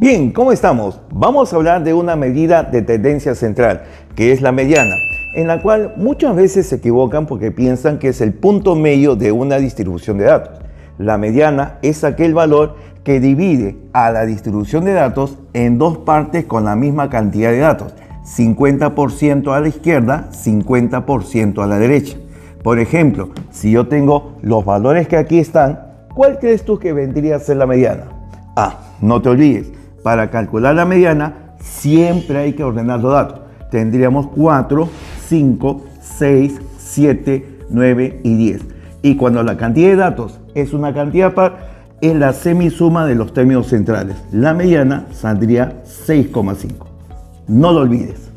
Bien, ¿cómo estamos? Vamos a hablar de una medida de tendencia central, que es la mediana, en la cual muchas veces se equivocan porque piensan que es el punto medio de una distribución de datos. La mediana es aquel valor que divide a la distribución de datos en dos partes con la misma cantidad de datos, 50% a la izquierda, 50% a la derecha. Por ejemplo, si yo tengo los valores que aquí están, ¿cuál crees tú que vendría a ser la mediana? Ah, no te olvides, para calcular la mediana siempre hay que ordenar los datos. Tendríamos 4, 5, 6, 7, 9 y 10. Y cuando la cantidad de datos es una cantidad par, es la semisuma de los términos centrales. La mediana saldría 6,5. No lo olvides.